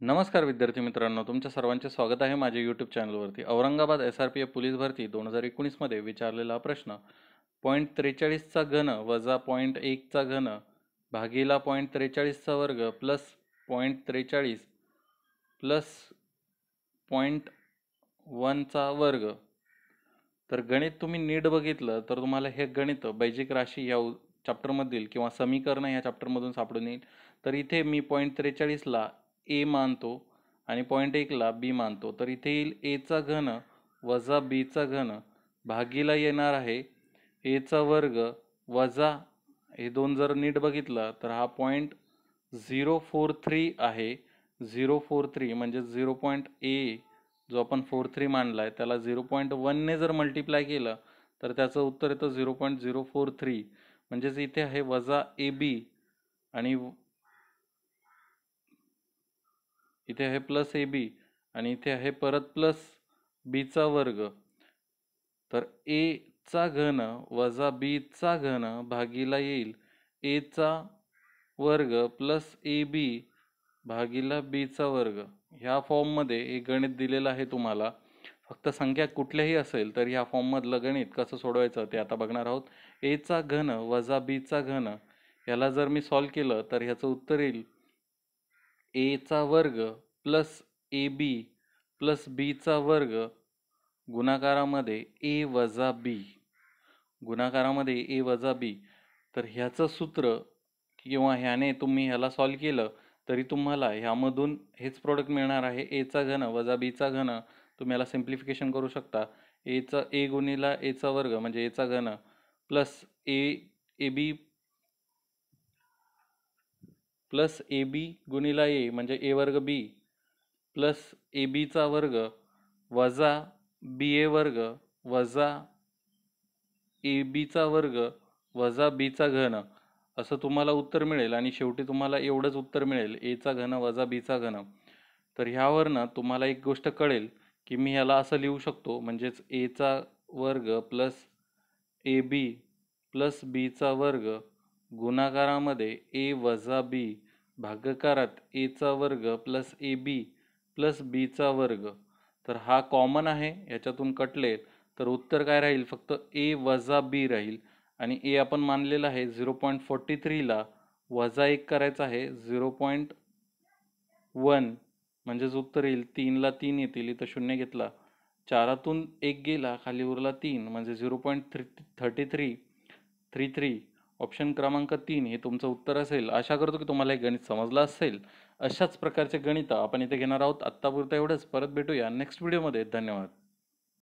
नमस्कार विद्यार्थी मित्रांनो तुमच्या सर्वांचे स्वागत आहे माझ्या यूट्यूब चॅनलवरती Aurangabad S R P F police भरती दोन हजार एकोणीसमध्ये विचारलेला प्रश्न पॉईंट त्रेचाळीसचा घन वजा पॉईंट एकचा घन भागीला पॉईंट त्रेचाळीसचा वर्ग प्लस पॉईंट त्रेचाळीस प्लस पॉईंट वनचा वर्ग. तर गणित तुम्ही नीट बघितलं तर तुम्हाला हे गणित बैजिक राशी या चॅप्टरमधील किंवा समीकरण ह्या चॅप्टरमधून सापडून येईल. तर इथे मी पॉईंट त्रेचाळीसला ए मानतो आणि पॉईंट एकला बी मानतो. तर इथे येईल एचा घन वजा बीचा घन भागीला येणार आहे. एचा वर्ग वजा हे दोन जर नीट बघितलं तर हा पॉईंट झिरो फोर थ्री आहे. झिरो फोर थ्री म्हणजे झिरो पॉईंट ए जो आपण फोर थ्री मानला आहे त्याला झिरो पॉईंट वनने जर मल्टिप्लाय केलं तर त्याचं उत्तर येतं zero point zero four three. म्हणजेच इथे आहे वजा ए बी आणि इथे आहे प्लस ए बी आणि इथे आहे परत प्लस बीचा वर्ग. तर एचा घन वजा बीचा घन भागीला येईल. एचा वर्ग प्लस ए बी भागीला बीचा वर्ग. ह्या फॉर्ममध्ये एक गणित दिलेलं आहे तुम्हाला. फक्त संख्या कुठल्याही असेल तर ह्या फॉर्ममधलं गणित कसं सोडवायचं ते आता बघणार आहोत. एचा घन वजा बीचा घन. याला जर मी सॉल्व केलं तर ह्याचं उत्तर येईल. एचा वर्ग प्लस ए बी प्लस बीचा वर्ग गुणाकारामध्ये ए वजा बी गुणाकारामध्ये ए वजा बी तर ह्याचं सूत्र किंवा ह्याने तुम्ही ह्याला सॉल्व केलं तरी तुम्हाला ह्यामधून हेच प्रोडक्ट मिळणार आहे. एचा घन वजा बीचा घन. तुम्ही याला सिम्प्लिफिकेशन करू शकता. एचा ए गुणिला एचा वर्ग म्हणजे एचा घन plus A A B plus A B गुणिला ए म्हणजे ए वर्ग बी प्लस ए बीचा वर्ग वजा बी ए वर्ग वजा ए बीचा वर्ग वजा बीचा घन. असं तुम्हाला उत्तर मिळेल आणि शेवटी तुम्हाला एवढंच उत्तर मिळेल एचा घन वजा बीचा घन. तर ह्यावरनं तुम्हाला एक गोष्ट कळेल की मी ह्याला असं लिहू शकतो म्हणजेच एचा वर्ग प्लस ए बी प्लस बीचा वर्ग गुणाकारामध्ये ए वजा बी भागाकारात एचा वर्ग प्लस ए बी प्लस बीचा वर्ग. तर हा कॉमन आहे याच्यातून कटले तर उत्तर काय राहील? फक्त ए वजा बी राहील. आणि ए आपण मानलेला आहे झिरो पॉईंट फोर्टी थ्रीला वजा एक करायचा आहे झिरो पॉईंट वन. म्हणजेच उत्तर येईल तीनला तीन येतील इथं शून्य घेतला. चारातून एक गेला खाली उरला तीन. म्हणजे zero point three thirty three three three. Option क्रमांक तीन हे तुमचं उत्तर असेल. आशा करतो की तुम्हाला हे गणित समजलं असेल. अशाच प्रकारचे गणित आपण इथे घेणार आहोत. आत्तापुरतं एवढंच. परत भेटूया नेक्स्ट व्हिडिओमध्ये धन्यवाद.